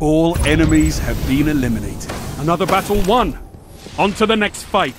All enemies have been eliminated. Another battle won. On to the next fight.